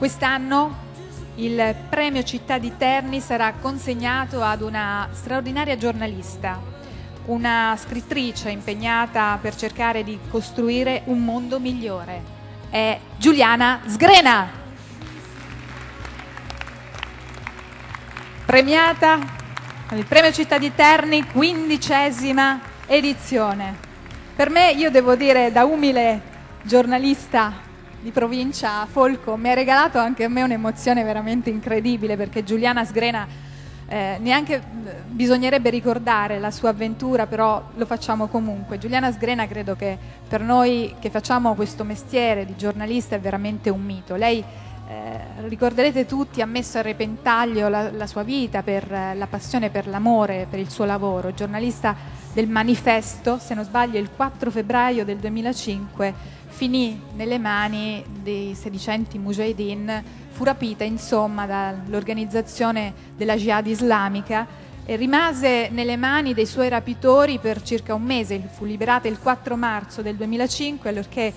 Quest'anno il premio Città di Terni sarà consegnato ad una straordinaria giornalista, una scrittrice impegnata per cercare di costruire un mondo migliore. È Giuliana Sgrena. Premiata con il premio Città di Terni, quindicesima edizione. Per me, io devo dire, da umile giornalista di provincia Folco mi ha regalato anche a me un'emozione veramente incredibile perché Giuliana Sgrena eh, neanche eh, bisognerebbe ricordare la sua avventura, però lo facciamo comunque. Giuliana Sgrena credo che per noi che facciamo questo mestiere di giornalista è veramente un mito. Lei eh, ricorderete tutti ha messo a repentaglio la, la sua vita per eh, la passione per l'amore, per il suo lavoro, giornalista del manifesto, se non sbaglio il 4 febbraio del 2005 finì nelle mani dei sedicenti mujahideen, fu rapita insomma dall'organizzazione della jihad islamica e rimase nelle mani dei suoi rapitori per circa un mese, fu liberata il 4 marzo del 2005 allorché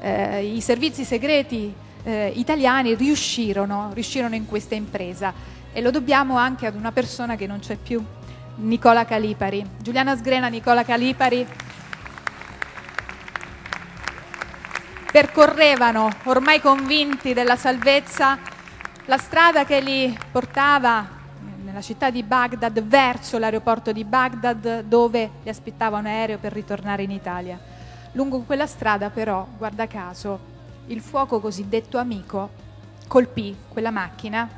eh, i servizi segreti eh, italiani riuscirono, riuscirono in questa impresa. E lo dobbiamo anche ad una persona che non c'è più, Nicola Calipari. Giuliana Sgrena, Nicola Calipari percorrevano, ormai convinti della salvezza, la strada che li portava nella città di Baghdad verso l'aeroporto di Baghdad dove li aspettava un aereo per ritornare in Italia. Lungo quella strada però, guarda caso, il fuoco cosiddetto amico colpì quella macchina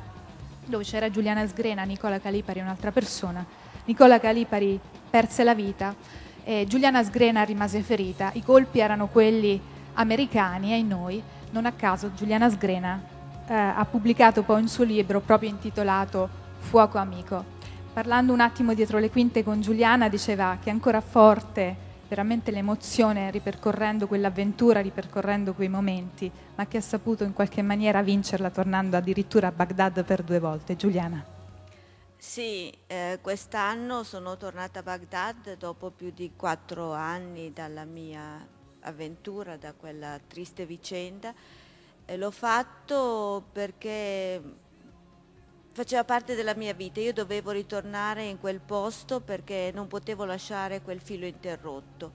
dove c'era Giuliana Sgrena, Nicola Calipari e un'altra persona. Nicola Calipari perse la vita e Giuliana Sgrena rimase ferita. I colpi erano quelli americani e noi, non a caso Giuliana Sgrena eh, ha pubblicato poi un suo libro proprio intitolato Fuoco Amico. Parlando un attimo dietro le quinte con Giuliana diceva che è ancora forte veramente l'emozione ripercorrendo quell'avventura, ripercorrendo quei momenti, ma che ha saputo in qualche maniera vincerla tornando addirittura a Baghdad per due volte. Giuliana. Sì, eh, quest'anno sono tornata a Baghdad dopo più di quattro anni dalla mia avventura, da quella triste vicenda. E l'ho fatto perché faceva parte della mia vita, io dovevo ritornare in quel posto perché non potevo lasciare quel filo interrotto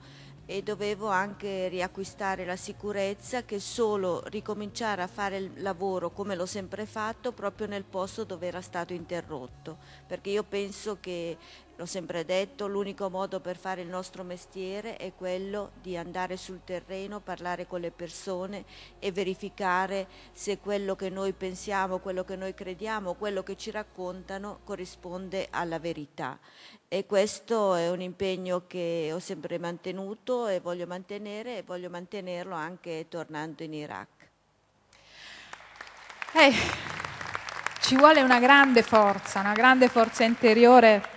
e dovevo anche riacquistare la sicurezza che solo ricominciare a fare il lavoro come l'ho sempre fatto proprio nel posto dove era stato interrotto, perché io penso che l'ho sempre detto, l'unico modo per fare il nostro mestiere è quello di andare sul terreno, parlare con le persone e verificare se quello che noi pensiamo, quello che noi crediamo, quello che ci raccontano corrisponde alla verità. E questo è un impegno che ho sempre mantenuto e voglio mantenere e voglio mantenerlo anche tornando in Iraq. Eh, ci vuole una grande forza, una grande forza interiore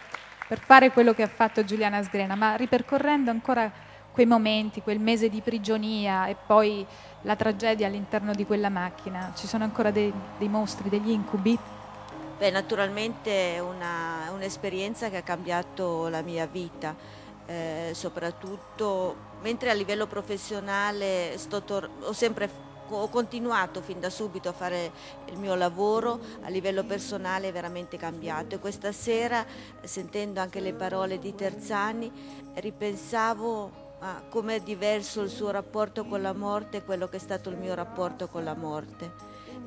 per fare quello che ha fatto Giuliana Sgrena, ma ripercorrendo ancora quei momenti, quel mese di prigionia e poi la tragedia all'interno di quella macchina, ci sono ancora dei, dei mostri, degli incubi? Beh, naturalmente è un'esperienza un che ha cambiato la mia vita, eh, soprattutto mentre a livello professionale ho sempre ho continuato fin da subito a fare il mio lavoro, a livello personale è veramente cambiato e questa sera sentendo anche le parole di Terzani ripensavo a come è diverso il suo rapporto con la morte e quello che è stato il mio rapporto con la morte.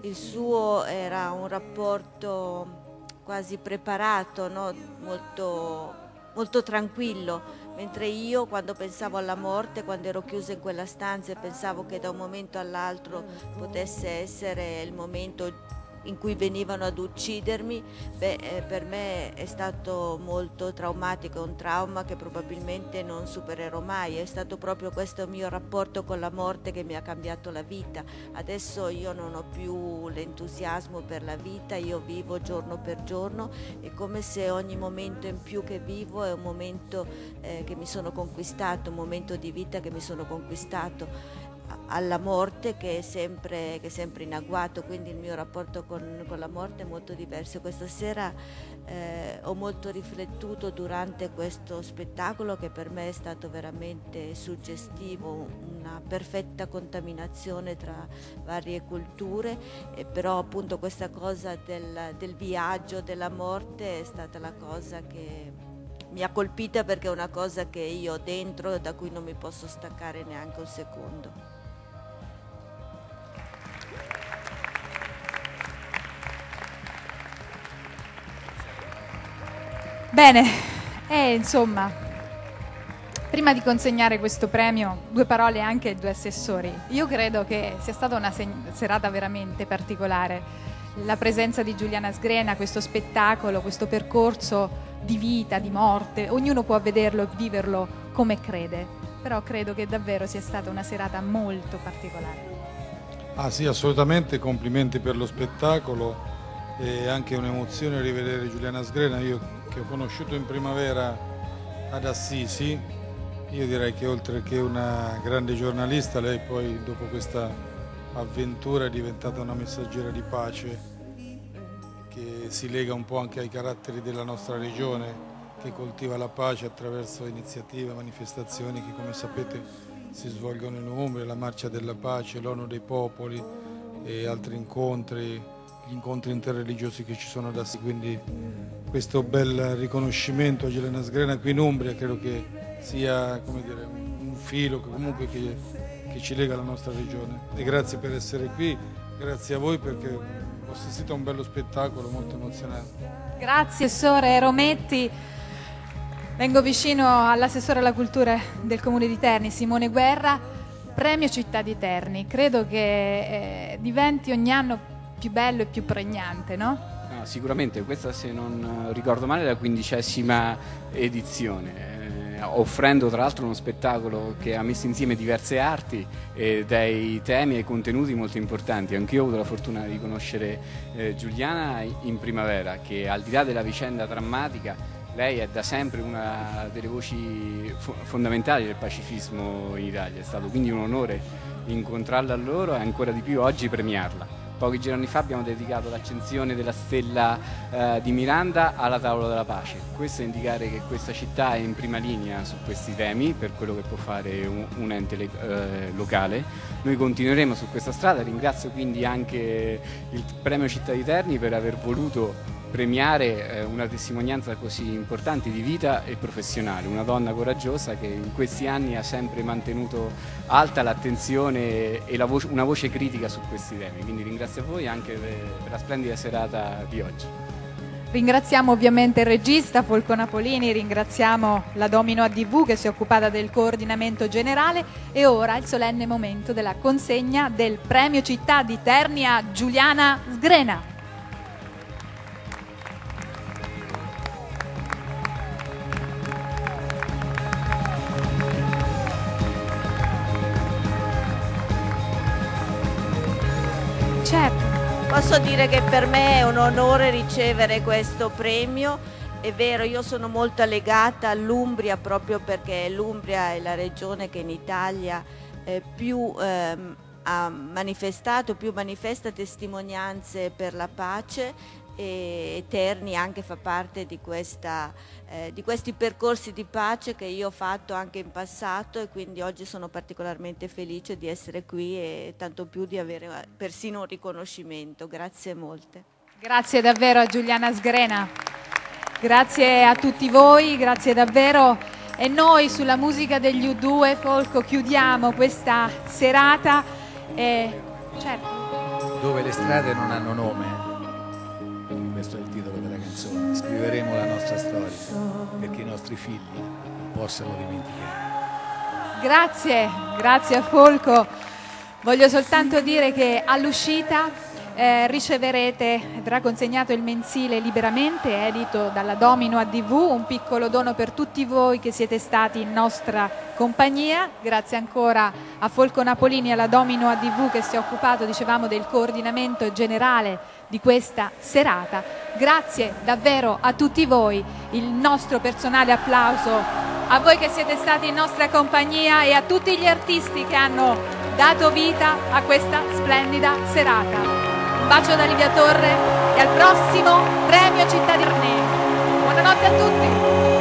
Il suo era un rapporto quasi preparato, no? molto, molto tranquillo, mentre io quando pensavo alla morte, quando ero chiusa in quella stanza e pensavo che da un momento all'altro potesse essere il momento in cui venivano ad uccidermi, beh, eh, per me è stato molto traumatico, un trauma che probabilmente non supererò mai, è stato proprio questo mio rapporto con la morte che mi ha cambiato la vita. Adesso io non ho più l'entusiasmo per la vita, io vivo giorno per giorno, è come se ogni momento in più che vivo è un momento eh, che mi sono conquistato, un momento di vita che mi sono conquistato alla morte che è, sempre, che è sempre in agguato, quindi il mio rapporto con, con la morte è molto diverso. Questa sera eh, ho molto riflettuto durante questo spettacolo che per me è stato veramente suggestivo, una perfetta contaminazione tra varie culture, e però appunto questa cosa del, del viaggio, della morte è stata la cosa che mi ha colpita perché è una cosa che io ho dentro da cui non mi posso staccare neanche un secondo. Bene, e insomma, prima di consegnare questo premio, due parole anche ai due assessori. Io credo che sia stata una serata veramente particolare. La presenza di Giuliana Sgrena, questo spettacolo, questo percorso di vita, di morte, ognuno può vederlo e viverlo come crede, però credo che davvero sia stata una serata molto particolare. Ah sì, assolutamente, complimenti per lo spettacolo e anche un'emozione rivedere Giuliana Sgrena. Io che ho conosciuto in primavera ad Assisi, io direi che oltre che una grande giornalista, lei poi dopo questa avventura è diventata una messaggera di pace che si lega un po' anche ai caratteri della nostra regione, che coltiva la pace attraverso iniziative, manifestazioni che come sapete si svolgono in Umbria, la Marcia della Pace, l'ONU dei Popoli e altri incontri, gli incontri interreligiosi che ci sono Assisi. Quindi questo bel riconoscimento a Gelena Sgrena qui in Umbria credo che sia dire, un filo che comunque che, che, ci lega alla nostra regione. E grazie per essere qui, grazie a voi perché ho assistito a un bello spettacolo molto emozionante. Grazie Assessore Rometti. Vengo vicino all'assessore alla cultura del comune di Terni, Simone Guerra, premio Città di Terni. Credo che eh, diventi ogni anno più bello e più pregnante, no? sicuramente questa se non ricordo male è la quindicesima edizione. Eh, offrendo tra l'altro uno spettacolo che ha messo insieme diverse arti e dei temi e contenuti molto importanti. Anch'io ho avuto la fortuna di conoscere eh, Giuliana in primavera, che al di là della vicenda drammatica, lei è da sempre una delle voci fo fondamentali del pacifismo in Italia. È stato quindi un onore incontrarla loro e ancora di più oggi premiarla. Pochi giorni fa abbiamo dedicato l'accensione della stella eh, di Miranda alla tavola della pace. Questo è indicare che questa città è in prima linea su questi temi per quello che può fare un, un ente eh, locale. Noi continueremo su questa strada, ringrazio quindi anche il Premio Città di Terni per aver voluto premiare eh, una testimonianza così importante di vita e professionale, una donna coraggiosa che in questi anni ha sempre mantenuto alta l'attenzione e la voce, una voce critica su questi temi. Quindi ringrazio a voi anche per la splendida serata di oggi. Ringraziamo ovviamente il regista Folco Napolini, ringraziamo la Domino ADV che si è occupata del coordinamento generale e ora il solenne momento della consegna del Premio Città di Terni a Giuliana Sgrena. Posso dire che per me è un onore ricevere questo premio. È vero, io sono molto legata all'Umbria proprio perché l'Umbria è la regione che in Italia eh, più ehm, ha manifestato, più manifesta testimonianze per la pace e Terni anche fa parte di, questa, eh, di, questi percorsi di pace che io ho fatto anche in passato e quindi oggi sono particolarmente felice di essere qui e tanto più di avere eh, persino un riconoscimento. Grazie molte. Grazie davvero a Giuliana Sgrena, grazie a tutti voi, grazie davvero. E noi sulla musica degli U2 Folco chiudiamo questa serata. E... Certo. Dove le strade non hanno nome Scriveremo la nostra storia perché i nostri figli non possano dimenticare. Grazie, grazie a Folco. Voglio soltanto dire che all'uscita eh, riceverete, verrà consegnato il mensile liberamente, edito dalla Domino ADV, un piccolo dono per tutti voi che siete stati in nostra compagnia. Grazie ancora a Folco Napolini e alla Domino ADV che si è occupato, dicevamo, del coordinamento generale di questa serata. Grazie davvero a tutti voi, il nostro personale applauso a voi che siete stati in nostra compagnia e a tutti gli artisti che hanno dato vita a questa splendida serata. Un bacio da Livia Torre e al prossimo Premio Città di Arnè. Buonanotte a tutti!